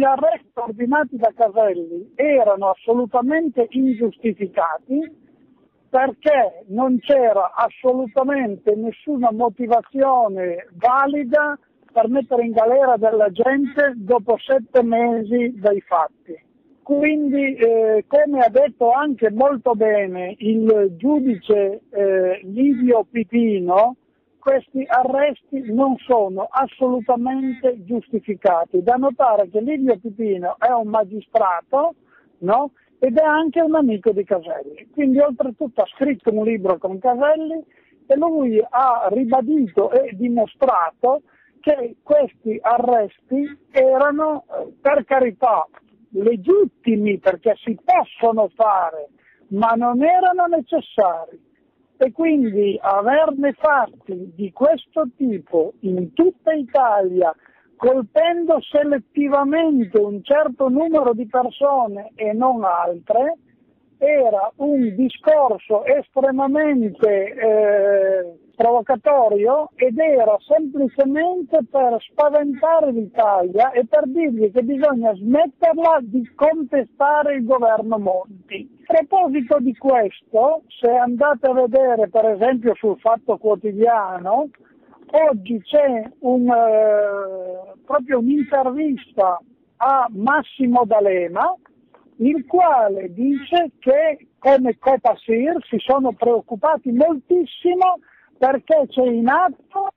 gli arresti ordinati da Caselli erano assolutamente ingiustificati perché non c'era assolutamente nessuna motivazione valida per mettere in galera della gente dopo sette mesi dai fatti. Quindi, eh, come ha detto anche molto bene il giudice eh, Livio Pipino, questi arresti non sono assolutamente giustificati. Da notare che Livio Pipino è un magistrato no? ed è anche un amico di Caselli. Quindi oltretutto ha scritto un libro con Caselli e lui ha ribadito e dimostrato che questi arresti erano, per carità, legittimi perché si possono fare, ma non erano necessari. E quindi averne fatti di questo tipo in tutta Italia, colpendo selettivamente un certo numero di persone e non altre, era un discorso estremamente eh, provocatorio ed era semplicemente per spaventare l'Italia e per dirgli che bisogna smetterla di contestare il governo Monti. A proposito di questo, se andate a vedere per esempio sul Fatto Quotidiano, oggi c'è un, eh, proprio un'intervista a Massimo D'Alema, il quale dice che come Copasir si sono preoccupati moltissimo perché c'è in atto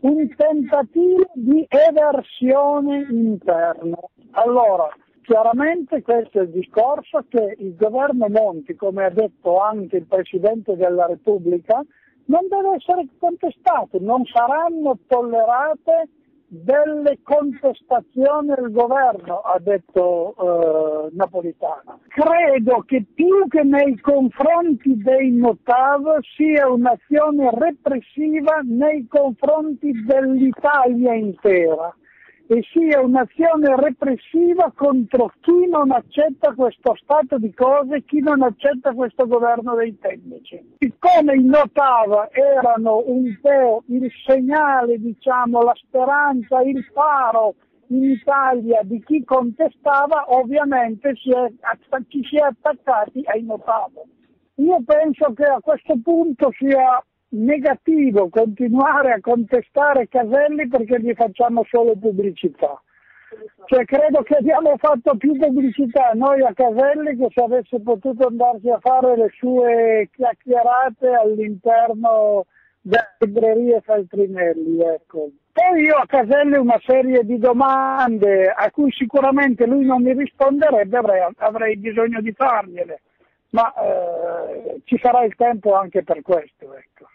un tentativo di eversione interna. Allora, chiaramente questo è il discorso che il governo Monti, come ha detto anche il Presidente della Repubblica, non deve essere contestato, non saranno tollerate delle contestazioni al governo, ha detto eh, Napolitano. Credo che più che nei confronti dei Notav sia un'azione repressiva nei confronti dell'Italia intera e sia un'azione repressiva contro chi non accetta questo stato di cose, chi non accetta questo governo dei tecnici. Siccome i Notava erano un po' il segnale, diciamo, la speranza, il faro in Italia di chi contestava, ovviamente si è, ci si è attaccati ai Notava. Io penso che a questo punto sia negativo continuare a contestare Caselli perché gli facciamo solo pubblicità. Cioè, credo che abbiamo fatto più pubblicità noi a Caselli che se avesse potuto andarsi a fare le sue chiacchierate all'interno delle librerie Feltrinelli. Ecco. Poi io a Caselli una serie di domande a cui sicuramente lui non mi risponderebbe, avrei, avrei bisogno di fargliele, ma eh, ci sarà il tempo anche per questo. Ecco.